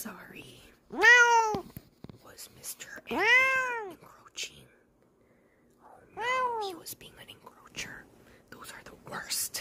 Sorry. was Mr. Eggman encroaching? Oh no, he was being an encroacher. Those are the worst.